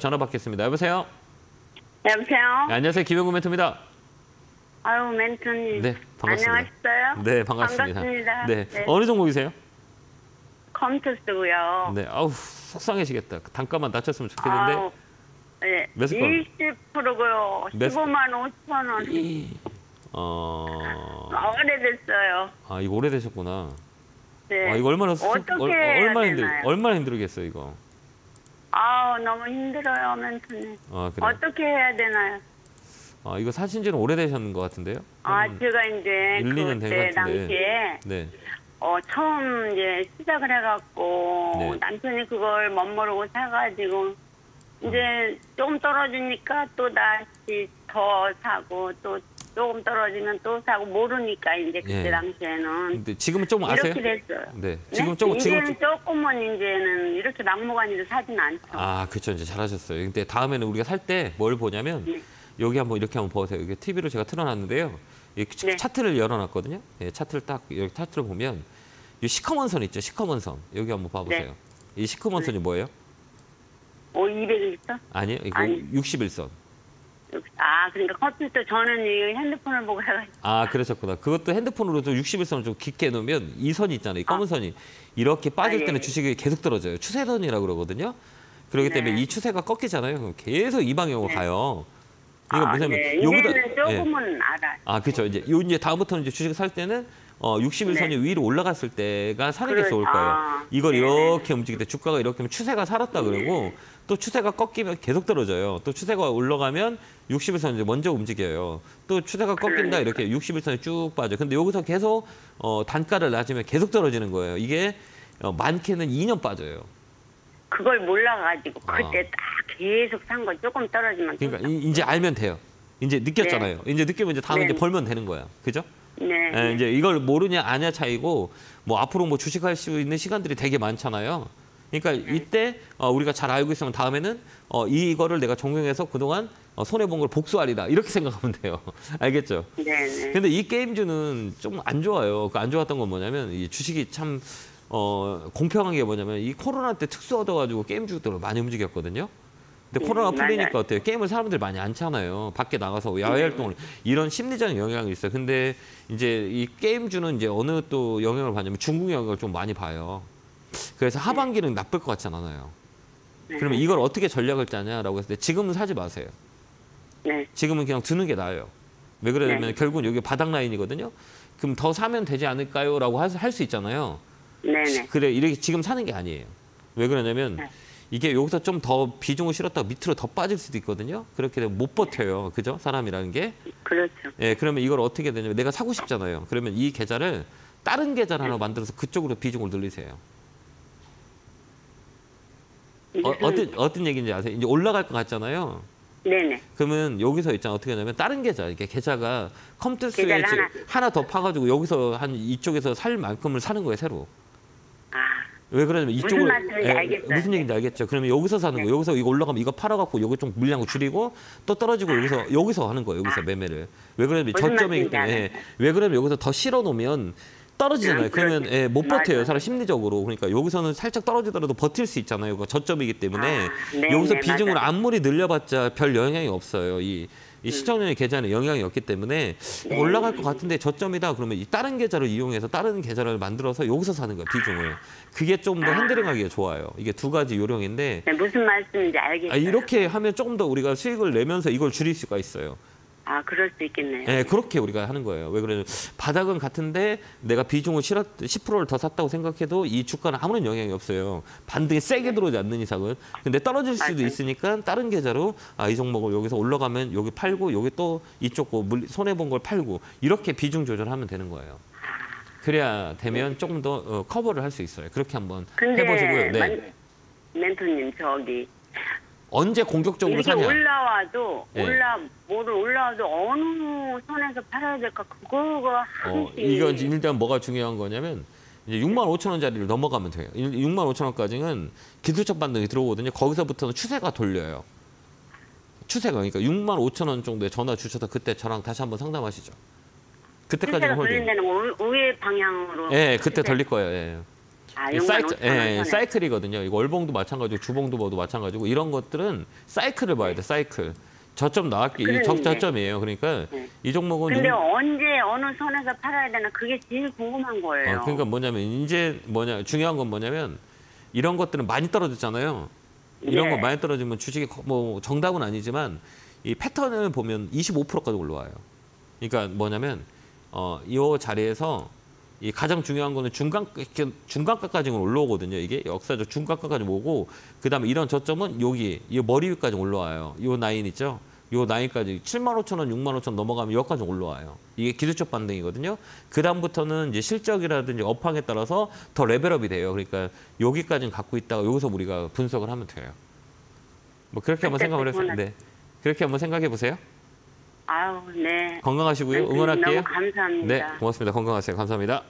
전화 받겠습니다. 여보세요? 여보세요? 네, 안녕하세요. 김영구 멘토입니다. 아유, 멘토님. 네, 반갑습니다. 안녕하셨어요? 네, 반갑습니다. 반갑습니다. 네. 네. 어느 종목이세요? 컴퓨터 쓰고요. 네. 아우, 속상해지겠다. 단가만 낮췄으면 좋겠는데. 아우, 네. 몇 스푼? 20%고요. 몇 15만 5천 원. 어. 아, 오래됐어요. 아, 이거 오래되셨구나. 네. 아, 이거 얼마나 속- 어떻게 얼, 얼마나 힘들? 얼마나 힘들겠어요, 이거. 아우, 너무 힘들어요, 멘토님. 아, 그래요. 어떻게 해야 되나요? 아, 이거 사신 지는 오래되셨는 것 같은데요? 아, 음, 제가 이제 1, 2년 그때 된것 같은데. 당시에 네. 어, 처음 이제 시작을 해갖고 네. 남편이 그걸 멋 모르고 사가지고 이제 조금 떨어지니까 또 다시 더 사고 또 조금 떨어지면 또 사고 모르니까 이제 그때 예. 당시에는 근데 지금은 조금 아세요? 이렇게 됐어요. 네. 네? 지금 조금 지금 이제는 조금은 이제는 이렇게 막무가내로 사진 않죠. 아, 그렇죠. 이제 잘하셨어요. 근데 다음에는 우리가 살 때 뭘 보냐면 네. 여기 한번 이렇게 한번 보세요. 이게 TV로 제가 틀어놨는데요. 이 네. 차트를 열어놨거든요. 예, 차트를 딱 여기 차트를 보면 이 시커먼 선 있죠. 시커먼 선 여기 한번 봐보세요. 네. 이 시커먼 선이 뭐예요? 오 200일 있어? 아니에요. 이거 아니. 61선. 아 그러니까 컴퓨터 저는 이 핸드폰을 보고 해가지고 아, 그러셨구나. 그것도 핸드폰으로 좀 61선을 좀 깊게 놓으면 이 선이 있잖아요. 이 검은 선이 이렇게 빠질 아, 예. 때는 주식이 계속 떨어져요. 추세선이라고 그러거든요. 그렇기 네. 때문에 이 추세가 꺾이잖아요. 그럼 계속 이 방향으로 네. 가요. 이거 아, 뭐냐면 네. 여기다 이제는 예. 조금은 알아요. 아, 그렇죠. 이제 요 이제 다음부터는 이제 주식을 살 때는 어 61선이 네. 위로 올라갔을 때가 사는 게 좋을 거예요. 아, 이걸 네네. 이렇게 움직일 때 주가가 이렇게 하면 추세가 살았다 그러고 또 추세가 꺾이면 계속 떨어져요. 또 추세가 올라가면 61선 이제 먼저 움직여요. 또 추세가 꺾인다 이렇게 61선이 쭉 빠져. 근데 여기서 계속 어 단가를 낮으면 계속 떨어지는 거예요. 이게 어, 많게는 2년 빠져요. 그걸 몰라가지고 아. 그때 딱 계속 산 거 조금 떨어지면 또 그러니까 이- 이제 알면 돼요. 이제 느꼈잖아요. 이제 느끼면 이제 다음에 네. 이제 벌면 되는 거야. 그죠? 네. 예, 이제 이걸 모르냐 아냐 차이고 뭐 앞으로 뭐 주식할 수 있는 시간들이 되게 많잖아요. 그러니까 네. 이때 어, 우리가 잘 알고 있으면 다음에는 어, 이거를 내가 적용해서 그동안 어, 손해 본 걸 복수하리라 이렇게 생각하면 돼요. 알겠죠? 네, 네. 근데 이 게임주는 좀 안 좋아요. 그 안 좋았던 건 뭐냐면 이 주식이 참 어, 공평한 게 뭐냐면 이 코로나 때 특수 얻어가지고 게임주들을 많이 움직였거든요. 근데 음, 코로나. 풀리니까 어때요? 게임을 사람들이 많이 안 차나요. 밖에 나가서 야외 활동을 이런 심리적인 영향이 있어요. 근데 이제 이 게임주는 이제 어느 또 영향을 받냐면 중국 영향을 좀 많이 봐요. 그래서 하반기는 나쁠 것 같지 않아요. 네. 그러면 이걸 어떻게 전략을 짜냐라고 했을 때 지금은 사지 마세요. 네. 지금은 그냥 드는 게 나아요. 왜 그러냐면 네. 결국은 여기 바닥 라인이거든요. 그럼 더 사면 되지 않을까요?라고 할 수 있잖아요. 네, 네. 그래 이렇게 지금 사는 게 아니에요. 왜 그러냐면 네. 이게 여기서 좀 더 비중을 실었다가 밑으로 더 빠질 수도 있거든요. 그렇게 되면 못 버텨요. 그죠? 사람이라는 게. 그렇죠. 예, 그러면 이걸 어떻게 되냐면 내가 사고 싶잖아요. 그러면 이 계좌를 다른 계좌를 네. 하나 만들어서 그쪽으로 비중을 늘리세요. 어, 어떤 어떤 얘기인지 아세요? 이제 올라갈 것 같잖아요. 네, 네. 그러면 여기서 있잖아 어떻게 하냐면 다른 계좌 이렇게 계좌가 컴퓨터 스위치 하나. 하나 더 파가지고 여기서 한 이쪽에서 살 만큼을 사는 거예요 새로. 아, 왜 그러냐면 무슨 이쪽으로 말씀인지 알겠어요. 무슨 얘기인지 알겠죠. 그러면 여기서 사는 네. 거 여기서 이거 올라가면 이거 팔아갖고 여기 좀 물량을 줄이고 또 떨어지고 여기서 여기서 하는 거예요. 여기서 매매를. 왜 그러냐면 무슨 저점이기 때문에 예. 왜 그러면 여기서 더 실어 놓으면 떨어지잖아요. 음, 그러면. 예, 못 버텨요. 사람 심리적으로. 그러니까 여기서는 살짝 떨어지더라도 버틸 수 있잖아요. 그 저점이기 때문에 아, 네, 여기서 네, 비중을 맞아요. 아무리 늘려봤자 별 영향이 없어요. 이, 이 시청률 계좌는 영향이 없기 때문에 음. 네. 올라갈 것 같은데 저점이다 그러면 이 다른 계좌를 이용해서 다른 계좌를 만들어서 여기서 사는 거예요 비중을 그게 좀더 핸들링하기가 좋아요 이게 두 가지 요령인데 네, 무슨 말씀인지 알겠어요. 아, 이렇게 하면 조금 더 우리가 수익을 내면서 이걸 줄일 수가 있어요 아, 그럴 수 있겠네요. 예, 그렇게 우리가 하는 거예요. 왜 그러냐면 바닥은 같은데 내가 비중을 실었 10%를 더 샀다고 생각해도 이 주가는 아무런 영향이 없어요. 반등이 세게 들어오지 않는 이상은. 근데 떨어질 수도 맞아요. 있으니까 다른 계좌로 아, 이 종목을 여기서 올라가면 여기 팔고 여기 또 이쪽 거 물- 손해 본 걸 팔고 이렇게 비중 조절하면 되는 거예요. 그래야 되면 조금 더 어, 커버를 할 수 있어요. 그렇게 한번 근데 해보시고요. 네. 만- 멘토님 저기 언제 공격적으로 사냐? 올라와도 네. 올라 뭐를 올라와도 어느 선에서 팔아야 될까 그거가 어, 이건 이제 일단 뭐가 중요한 거냐면 이제 6만 5천 원짜리를 넘어가면 돼요. 6만 5천 원까지는 기술적 반등이 들어오거든요. 거기서부터는 추세가 돌려요. 추세가 그러니까 6만 5천 원 정도에 전화 주셔서 그때 저랑 다시 한번 상담하시죠. 그때까지는 추세가 holding. 돌린다는 거 우- 우회 방향으로 예, 그때 추세. 돌릴 거예요. 예. 아, 이 6만 사이클, 5천 원 예, 선에. 사이클이거든요. 이거 월봉도 마찬가지고 주봉도 봐도 마찬가지고 이런 것들은 사이클을 봐야 돼. 사이클. 저점 나왔기 이 그러는데. 적저점이에요. 그러니까 네. 이 종목은 근데 육- 언제 어느 선에서 팔아야 되나 그게 제일 궁금한 거예요. 어, 그러니까 뭐냐면 이제 뭐냐 중요한 건 뭐냐면 이런 것들은 많이 떨어졌잖아요. 이런 예. 거 많이 떨어지면 주식이 거- 뭐 정답은 아니지만 이 패턴을 보면 25%까지 올라와요. 그러니까 뭐냐면 어, 이 자리에서 이 가장 중요한 거는 중간 이렇게 중간가까지 올라오거든요. 이게 역사적 중간가까지 오고 그다음에 이런 저점은 여기 이 머리 위까지 올라와요. 이 라인 있죠? 요 라인까지 7만 5천 원, 6만 5천 원 넘어가면 여기까지 올라와요. 이게 기술적 반등이거든요. 그 다음부터는 이제 실적이라든지 업황에 따라서 더 레벨업이 돼요. 그러니까 여기까지는 갖고 있다가 여기서 우리가 분석을 하면 돼요. 뭐 그렇게 한번 생각을 해서 네. 그렇게 한번 생각해 보세요. 아유, 네. 건강하시고요. 응원할게요. 너무 감사합니다. 네, 고맙습니다. 건강하세요. 감사합니다.